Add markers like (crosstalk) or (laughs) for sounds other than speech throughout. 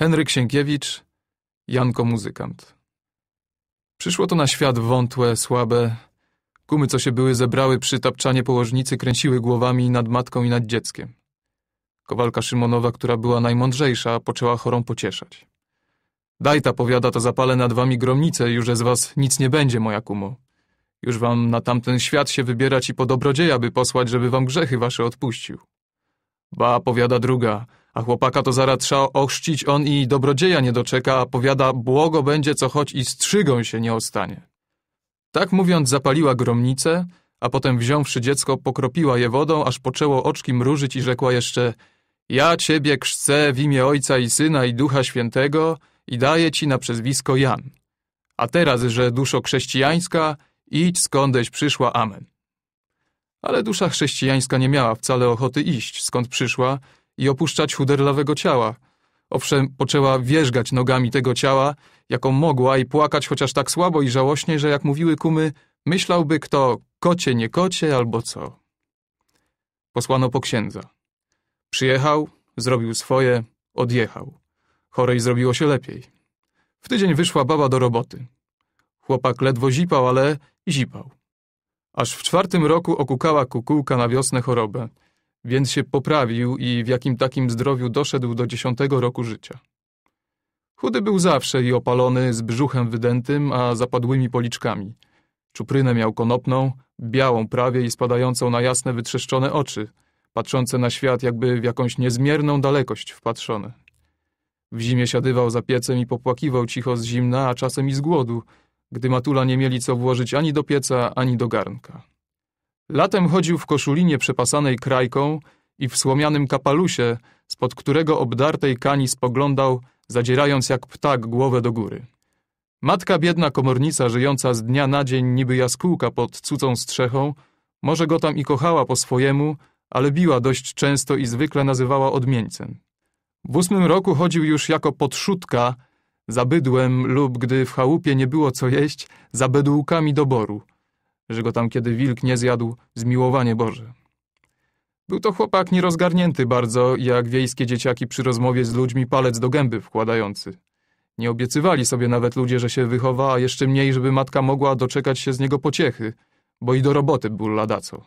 Henryk Sienkiewicz, Janko muzykant. Przyszło to na świat wątłe, słabe. Kumy, co się były zebrały przy tapczanie położnicy, kręciły głowami nad matką i nad dzieckiem. Kowalka Szymonowa, która była najmądrzejsza, poczęła chorą pocieszać. Daj ta, powiada, to zapalę nad wami gromnicę, już z was nic nie będzie, moja kumo. Już wam na tamten świat się wybierać i po dobrodzieja by posłać, żeby wam grzechy wasze odpuścił. Ba, powiada druga, a chłopaka to zaraz trzeba ochrzcić on i dobrodzieja nie doczeka, a powiada, błogo będzie, co choć i strzygą się nie ostanie. Tak mówiąc, zapaliła gromnicę, a potem wziąwszy dziecko, pokropiła je wodą, aż poczęło oczki mrużyć i rzekła jeszcze Ja ciebie krzcę w imię Ojca i Syna i Ducha Świętego i daję ci na przezwisko Jan. A teraz, że duszo chrześcijańska, idź skądeś przyszła, amen. Ale dusza chrześcijańska nie miała wcale ochoty iść, skąd przyszła i opuszczać chuderlawego ciała. Owszem, poczęła wierzgać nogami tego ciała, jaką mogła i płakać chociaż tak słabo i żałośnie, że jak mówiły kumy, myślałby kto kocie, nie kocie albo co. Posłano po księdza. Przyjechał, zrobił swoje, odjechał. Chorej zrobiło się lepiej. W tydzień wyszła baba do roboty. Chłopak ledwo zipał, ale zipał. Aż w czwartym roku okukała kukułka na wiosnę chorobę, więc się poprawił i w jakim takim zdrowiu doszedł do dziesiątego roku życia. Chudy był zawsze i opalony, z brzuchem wydętym, a zapadłymi policzkami. Czuprynę miał konopną, białą prawie i spadającą na jasne, wytrzeszczone oczy, patrzące na świat jakby w jakąś niezmierną dalekość wpatrzone. W zimie siadywał za piecem i popłakiwał cicho z zimna, a czasem i z głodu, gdy matula nie mieli co włożyć ani do pieca, ani do garnka. Latem chodził w koszulinie przepasanej krajką i w słomianym kapalusie, spod którego obdartej kani spoglądał, zadzierając jak ptak głowę do góry. Matka biedna komornica, żyjąca z dnia na dzień niby jaskółka pod cudzą strzechą, może go tam i kochała po swojemu, ale biła dość często i zwykle nazywała odmieńcem. W ósmym roku chodził już jako podszutka za bydłem lub, gdy w chałupie nie było co jeść, za bedółkami do boru, że go tam kiedy wilk nie zjadł, zmiłowanie Boże. Był to chłopak nierozgarnięty bardzo, jak wiejskie dzieciaki przy rozmowie z ludźmi palec do gęby wkładający. Nie obiecywali sobie nawet ludzie, że się wychowa, a jeszcze mniej, żeby matka mogła doczekać się z niego pociechy, bo i do roboty był ladaco.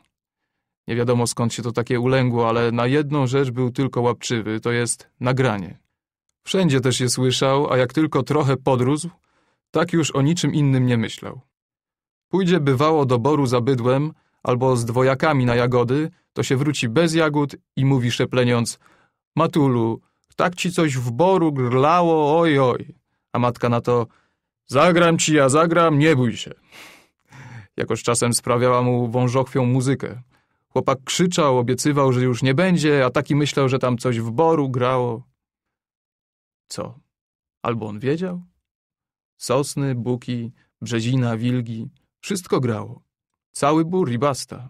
Nie wiadomo skąd się to takie ulęgło, ale na jedną rzecz był tylko łapczywy, to jest nagranie. Wszędzie też je słyszał, a jak tylko trochę podrósł, tak już o niczym innym nie myślał. Pójdzie bywało do boru za bydłem albo z dwojakami na jagody, to się wróci bez jagód i mówi szepleniąc Matulu, tak ci coś w boru grlało, oj, oj. A matka na to Zagram ci, ja zagram, nie bój się. (laughs) Jakoś czasem sprawiała mu wążochwią muzykę. Chłopak krzyczał, obiecywał, że już nie będzie, a taki myślał, że tam coś w boru grało. Co? Albo on wiedział? Sosny, buki, brzezina, wilgi, wszystko grało. Cały bór i basta.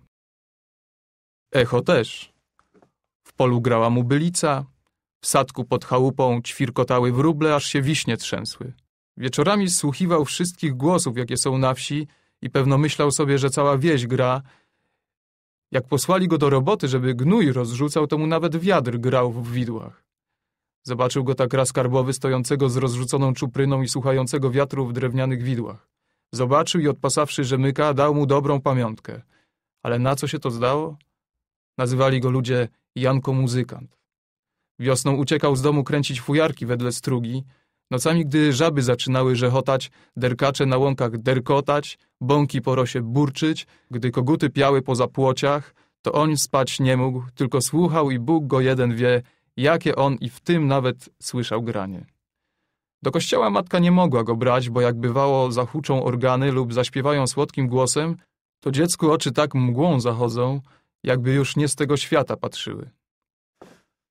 Echo też. W polu grała mu bylica, w sadku pod chałupą ćwirkotały wróble, aż się wiśnie trzęsły. Wieczorami słuchiwał wszystkich głosów, jakie są na wsi i pewno myślał sobie, że cała wieś gra. Jak posłali go do roboty, żeby gnój rozrzucał, to mu nawet wiatr grał w widłach. Zobaczył go tak raz karbowy stojącego z rozrzuconą czupryną i słuchającego wiatru w drewnianych widłach. Zobaczył i odpasawszy rzemyka, dał mu dobrą pamiątkę. Ale na co się to zdało? Nazywali go ludzie Janko Muzykant. Wiosną uciekał z domu kręcić fujarki wedle strugi, nocami, gdy żaby zaczynały rzechotać, derkacze na łąkach derkotać, bąki po rosie burczyć, gdy koguty piały po zapłociach, to on spać nie mógł, tylko słuchał i Bóg go jeden wie, jakie on i w tym nawet słyszał granie. Do kościoła matka nie mogła go brać, bo jak bywało zahuczą organy lub zaśpiewają słodkim głosem, to dziecku oczy tak mgłą zachodzą, jakby już nie z tego świata patrzyły.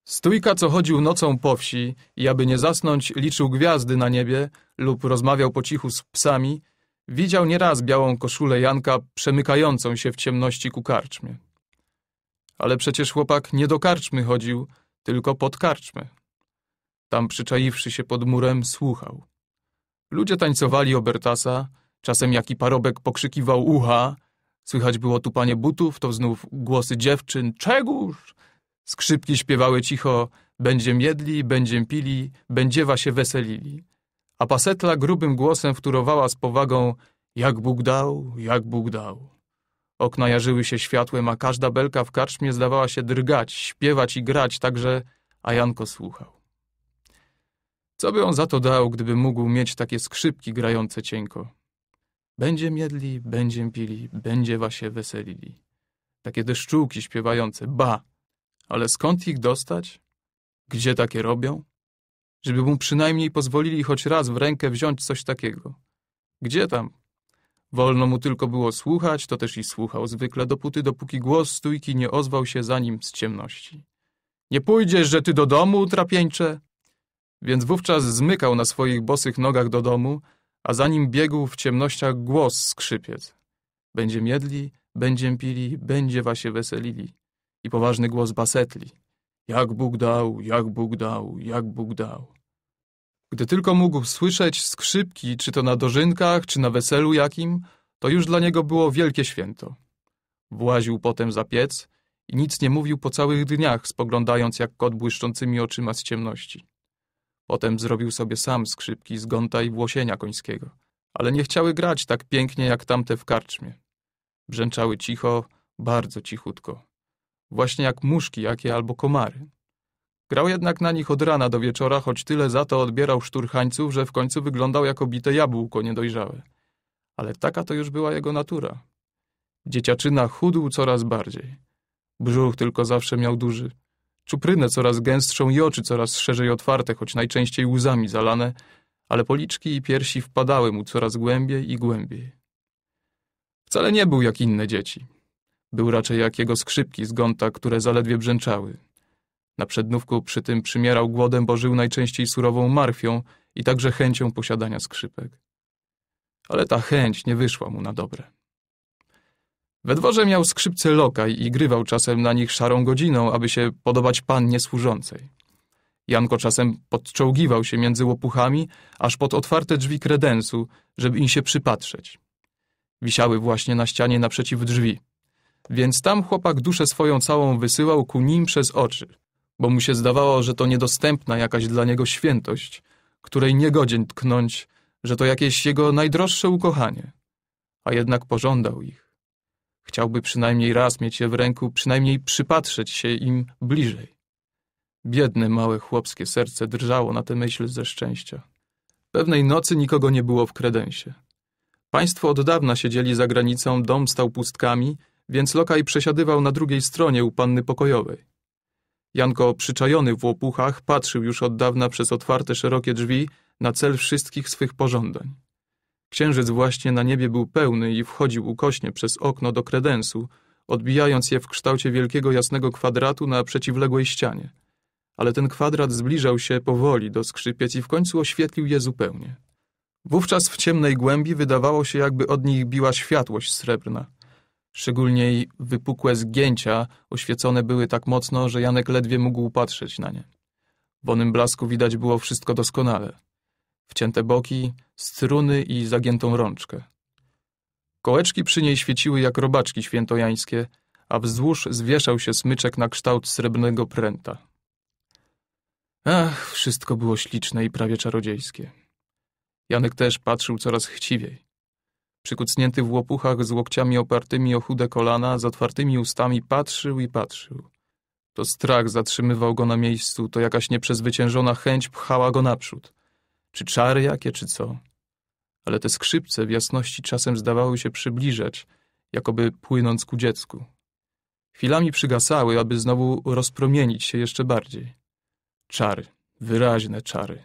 Stójka, co chodził nocą po wsi i aby nie zasnąć, liczył gwiazdy na niebie lub rozmawiał po cichu z psami, widział nieraz białą koszulę Janka przemykającą się w ciemności ku karczmie. Ale przecież chłopak nie do karczmy chodził, tylko pod karczmę. Tam przyczaiwszy się pod murem, słuchał. Ludzie tańcowali obertasa, czasem jaki parobek pokrzykiwał ucha, słychać było tupanie butów, to znów głosy dziewczyn, czegóż? Skrzypki śpiewały cicho Będziem jedli, będziem pili, będziewa się weselili. A pasetla grubym głosem wtórowała z powagą Jak Bóg dał, jak Bóg dał. Okna jarzyły się światłem, a każda belka w karczmie zdawała się drgać, śpiewać i grać, także a Janko słuchał. Co by on za to dał, gdyby mógł mieć takie skrzypki grające cienko? Będziem jedli, będziem pili, będziewa się weselili. Takie deszczułki śpiewające, ba! Ale skąd ich dostać? Gdzie takie robią? Żeby mu przynajmniej pozwolili choć raz w rękę wziąć coś takiego. Gdzie tam? Wolno mu tylko było słuchać, to też i słuchał zwykle, dopóty, dopóki głos stójki nie ozwał się za nim z ciemności. Nie pójdziesz, że ty do domu, trapieńcze? Więc wówczas zmykał na swoich bosych nogach do domu, a za nim biegł w ciemnościach głos skrzypiec. Będziem jedli, będziem pili, będziewa się weselili. I poważny głos basetli. Jak Bóg dał, jak Bóg dał, jak Bóg dał. Gdy tylko mógł słyszeć skrzypki, czy to na dożynkach, czy na weselu jakim, to już dla niego było wielkie święto. Właził potem za piec i nic nie mówił po całych dniach, spoglądając jak kot błyszczącymi oczyma z ciemności. Potem zrobił sobie sam skrzypki z gonta i włosienia końskiego, ale nie chciały grać tak pięknie jak tamte w karczmie. Brzęczały cicho, bardzo cichutko. Właśnie jak muszki jakie albo komary. Grał jednak na nich od rana do wieczora, choć tyle za to odbierał szturchańców, że w końcu wyglądał jako bite jabłko niedojrzałe. Ale taka to już była jego natura. Dzieciaczyna chudł coraz bardziej. Brzuch tylko zawsze miał duży. Czuprynę coraz gęstszą i oczy coraz szerzej otwarte, choć najczęściej łzami zalane, ale policzki i piersi wpadały mu coraz głębiej i głębiej. Wcale nie był jak inne dzieci. Był raczej jak jego skrzypki z gonta, które zaledwie brzęczały. Na przednówku przy tym przymierał głodem, bo żył najczęściej surową marfią i także chęcią posiadania skrzypek. Ale ta chęć nie wyszła mu na dobre. We dworze miał skrzypce lokaj i grywał czasem na nich szarą godziną, aby się podobać pannie służącej. Janko czasem podczołgiwał się między łopuchami, aż pod otwarte drzwi kredensu, żeby im się przypatrzeć. Wisiały właśnie na ścianie naprzeciw drzwi. Więc tam chłopak duszę swoją całą wysyłał ku nim przez oczy, bo mu się zdawało, że to niedostępna jakaś dla niego świętość, której nie godzien tknąć, że to jakieś jego najdroższe ukochanie. A jednak pożądał ich. Chciałby przynajmniej raz mieć je w ręku, przynajmniej przypatrzeć się im bliżej. Biedne, małe chłopskie serce drżało na tę myśl ze szczęścia. Pewnej nocy nikogo nie było w kredensie. Państwo od dawna siedzieli za granicą, dom stał pustkami, więc lokaj przesiadywał na drugiej stronie u panny pokojowej. Janko, przyczajony w łopuchach, patrzył już od dawna przez otwarte szerokie drzwi na cel wszystkich swych pożądań. Księżyc właśnie na niebie był pełny i wchodził ukośnie przez okno do kredensu, odbijając je w kształcie wielkiego jasnego kwadratu na przeciwległej ścianie. Ale ten kwadrat zbliżał się powoli do skrzypiec i w końcu oświetlił je zupełnie. Wówczas w ciemnej głębi wydawało się, jakby od nich biła światłość srebrna. Szczególnie wypukłe zgięcia oświecone były tak mocno, że Janek ledwie mógł patrzeć na nie. W onym blasku widać było wszystko doskonale. Wcięte boki, struny i zagiętą rączkę. Kołeczki przy niej świeciły jak robaczki świętojańskie, a wzdłuż zwieszał się smyczek na kształt srebrnego pręta. Ach, wszystko było śliczne i prawie czarodziejskie. Janek też patrzył coraz chciwiej. Przykucnięty w łopuchach z łokciami opartymi o chude kolana, z otwartymi ustami patrzył i patrzył. To strach zatrzymywał go na miejscu, to jakaś nieprzezwyciężona chęć pchała go naprzód. Czy czary jakie, czy co? Ale te skrzypce w jasności czasem zdawały się przybliżać, jakoby płynąc ku dziecku. Chwilami przygasały, aby znowu rozpromienić się jeszcze bardziej. Czary, wyraźne czary.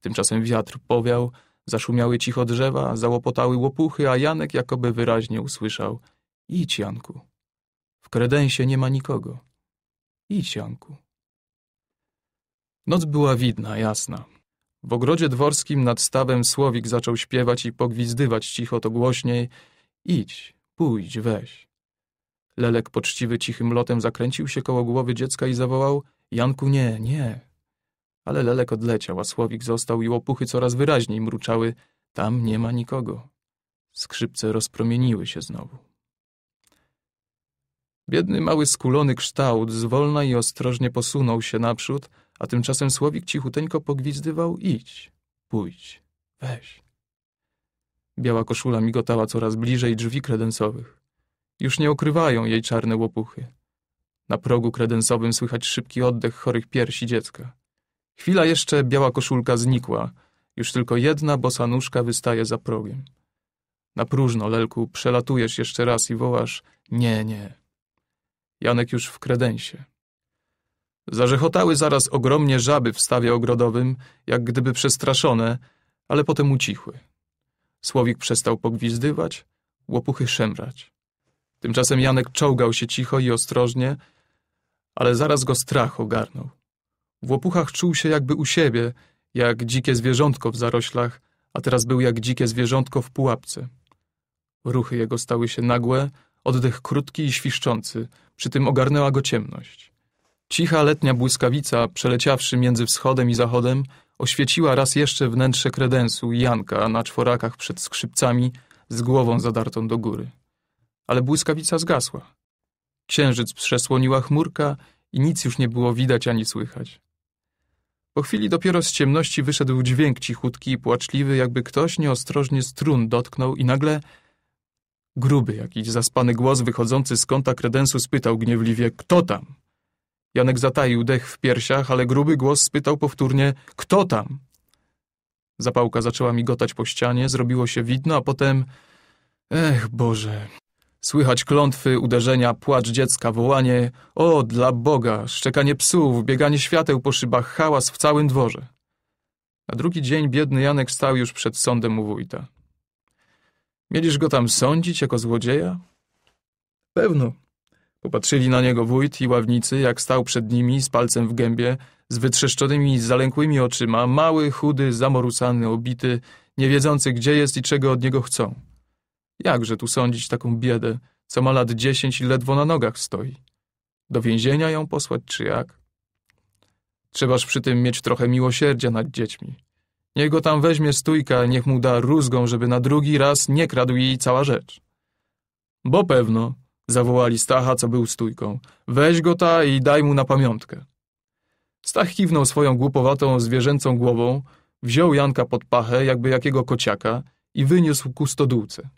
Tymczasem wiatr powiał, Zaszumiały cicho drzewa, załopotały łopuchy, a Janek jakoby wyraźnie usłyszał — idź, Janku. W kredensie nie ma nikogo. Idź, Janku. Noc była widna, jasna. W ogrodzie dworskim nad stawem słowik zaczął śpiewać i pogwizdywać cicho to głośniej — idź, pójdź, weź. Lelek poczciwy cichym lotem zakręcił się koło głowy dziecka i zawołał — Janku, nie, nie, ale Lelek odleciał, a Słowik został i łopuchy coraz wyraźniej mruczały. Tam nie ma nikogo. Skrzypce rozpromieniły się znowu. Biedny, mały, skulony kształt zwolna i ostrożnie posunął się naprzód, a tymczasem Słowik cichuteńko pogwizdywał idź, pójdź, weź. Biała koszula migotała coraz bliżej drzwi kredensowych. Już nie okrywają jej czarne łopuchy. Na progu kredensowym słychać szybki oddech chorych piersi dziecka. Chwila jeszcze biała koszulka znikła. Już tylko jedna bosa nóżka wystaje za progiem. Na próżno, Lelku, przelatujesz jeszcze raz i wołasz nie, nie. Janek już w kredensie. Zarzechotały zaraz ogromnie żaby w stawie ogrodowym, jak gdyby przestraszone, ale potem ucichły. Słowik przestał pogwizdywać, łopuchy szemrać. Tymczasem Janek czołgał się cicho i ostrożnie, ale zaraz go strach ogarnął. W łopuchach czuł się jakby u siebie, jak dzikie zwierzątko w zaroślach, a teraz był jak dzikie zwierzątko w pułapce. Ruchy jego stały się nagłe, oddech krótki i świszczący, przy tym ogarnęła go ciemność. Cicha letnia błyskawica, przeleciawszy między wschodem i zachodem, oświeciła raz jeszcze wnętrze kredensu i Janka na czworakach przed skrzypcami z głową zadartą do góry. Ale błyskawica zgasła. Księżyc przesłoniła chmurka i nic już nie było widać ani słychać. Po chwili dopiero z ciemności wyszedł dźwięk cichutki i płaczliwy, jakby ktoś nieostrożnie strun dotknął i nagle gruby jakiś zaspany głos wychodzący z kąta kredensu spytał gniewliwie, kto tam? Janek zataił dech w piersiach, ale gruby głos spytał powtórnie, kto tam? Zapałka zaczęła migotać po ścianie, zrobiło się widno, a potem... Ech, Boże... Słychać klątwy, uderzenia, płacz dziecka, wołanie o, dla Boga, szczekanie psów, bieganie świateł po szybach, hałas w całym dworze. Na drugi dzień biedny Janek stał już przed sądem u wójta. Mieliż go tam sądzić jako złodzieja? Pewno. Popatrzyli na niego wójt i ławnicy, jak stał przed nimi z palcem w gębie, z wytrzeszczonymi, zalękłymi oczyma, mały, chudy, zamorusany, obity, nie wiedzący gdzie jest i czego od niego chcą. Jakże tu sądzić taką biedę, co ma lat dziesięć i ledwo na nogach stoi? Do więzienia ją posłać, czy jak? Trzebaż przy tym mieć trochę miłosierdzia nad dziećmi. Niech go tam weźmie stójka, niech mu da rózgą, żeby na drugi raz nie kradł jej cała rzecz. Bo pewno, zawołali Stacha, co był stójką, weź go ta i daj mu na pamiątkę. Stach kiwnął swoją głupowatą, zwierzęcą głową, wziął Janka pod pachę, jakby jakiego kociaka i wyniósł ku stodółce.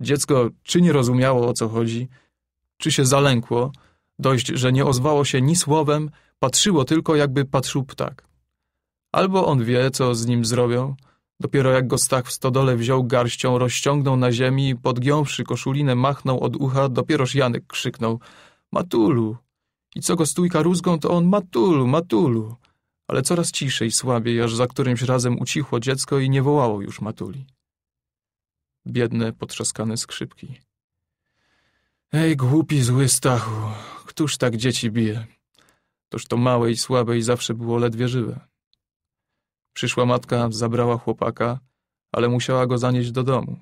Dziecko czy nie rozumiało, o co chodzi, czy się zalękło, dość, że nie ozwało się ni słowem, patrzyło tylko, jakby patrzył ptak. Albo on wie, co z nim zrobią, dopiero jak go Stach w stodole wziął garścią, rozciągnął na ziemi i podgiąwszy koszulinę machnął od ucha, dopieroż Janek krzyknął – Matulu! I co go stójka rózgą, to on – Matulu, Matulu! Ale coraz ciszej, słabiej, aż za którymś razem ucichło dziecko i nie wołało już Matuli biedne, potrzaskane skrzypki. Ej, głupi, zły Stachu, któż tak dzieci bije? Toż to małe i słabe i zawsze było ledwie żywe. Przyszła matka, zabrała chłopaka, ale musiała go zanieść do domu.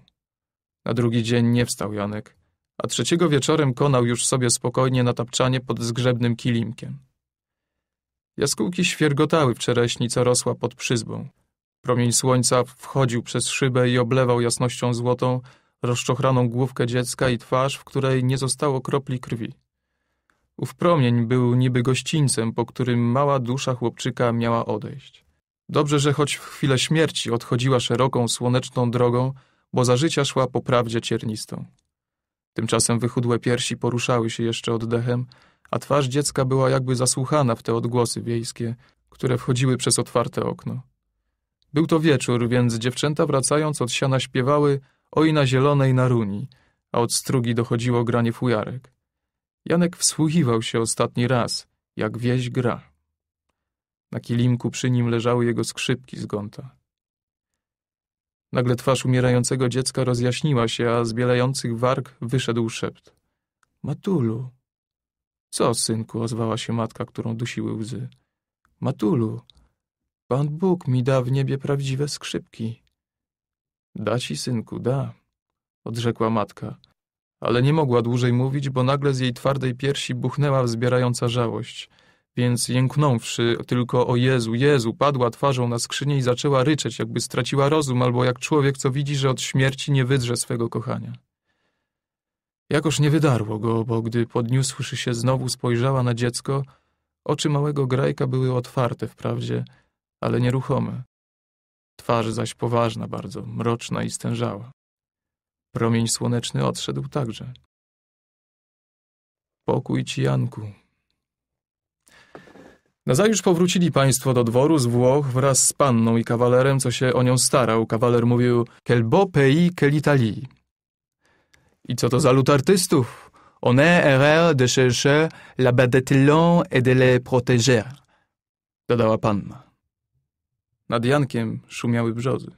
Na drugi dzień nie wstał Janek, a trzeciego wieczorem konał już sobie spokojnie na tapczanie pod zgrzebnym kilimkiem. Jaskółki świergotały w czereśni, co rosła pod przyzbą. Promień słońca wchodził przez szybę i oblewał jasnością złotą rozczochraną główkę dziecka i twarz, w której nie zostało kropli krwi. Ów promień był niby gościńcem, po którym mała dusza chłopczyka miała odejść. Dobrze, że choć w chwilę śmierci odchodziła szeroką, słoneczną drogą, bo za życia szła po prawdzie ciernistą. Tymczasem wychudłe piersi poruszały się jeszcze oddechem, a twarz dziecka była jakby zasłuchana w te odgłosy wiejskie, które wchodziły przez otwarte okno. Był to wieczór, więc dziewczęta wracając od siana śpiewały oj na zielonej naruni, a od strugi dochodziło granie fujarek. Janek wsłuchiwał się ostatni raz, jak wieś gra. Na kilimku przy nim leżały jego skrzypki z gonta. Nagle twarz umierającego dziecka rozjaśniła się, a z bielających warg wyszedł szept. Matulu. Co, synku, ozwała się matka, którą dusiły łzy. Matulu, Pan Bóg mi da w niebie prawdziwe skrzypki. Da ci, synku, da, odrzekła matka, ale nie mogła dłużej mówić, bo nagle z jej twardej piersi buchnęła wzbierająca żałość, więc jęknąwszy tylko o Jezu, Jezu, padła twarzą na skrzynię i zaczęła ryczeć, jakby straciła rozum, albo jak człowiek, co widzi, że od śmierci nie wydrze swego kochania. Jakoż nie wydarło go, bo gdy podniósłszy się znowu spojrzała na dziecko, oczy małego grajka były otwarte wprawdzie, ale nieruchome. Twarz zaś poważna bardzo, mroczna i stężała. Promień słoneczny odszedł także. Pokój ci, Janku. Nazajutrz powrócili państwo do dworu z Włoch wraz z panną i kawalerem, co się o nią starał. Kawaler mówił quel beau pays que l'Italie. I co to za lud artystów? On est erreur de chercher la badatillon et de les protéger, dodała panna. Nad Jankiem szumiały brzozy.